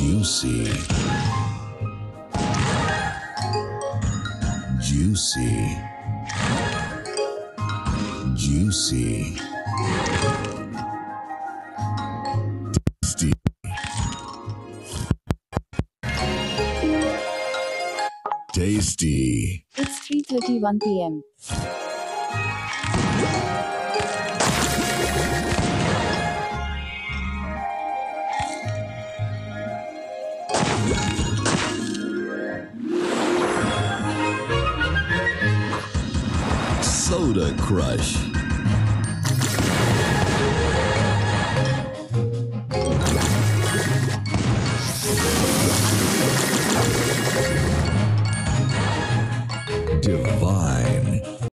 Juicy. Juicy. Juicy. Tasty. Tasty. It's 3:31 p.m. Soda Crush. Divine.